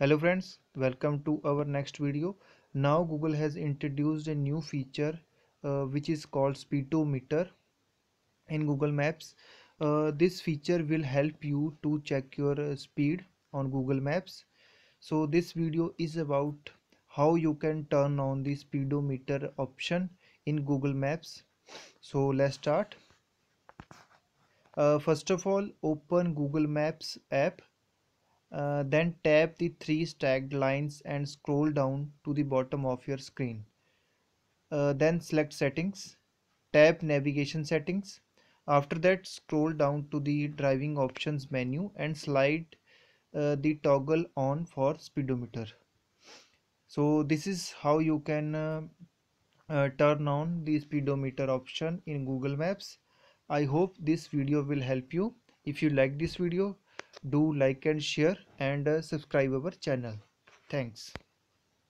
hello friends welcome to our next video. Now google has introduced a new feature uh, which is called speedometer in google maps. Uh, this feature will help you to check your uh, speed on google maps. So this video is about how you can turn on the speedometer option in google maps. So let's start. Uh, first of all open google maps app uh, then tap the three stacked lines and scroll down to the bottom of your screen. Uh, then select settings, tap navigation settings. After that scroll down to the driving options menu and slide uh, the toggle on for speedometer. So this is how you can uh, uh, turn on the speedometer option in Google Maps. I hope this video will help you. If you like this video do like and share and uh, subscribe our channel. Thanks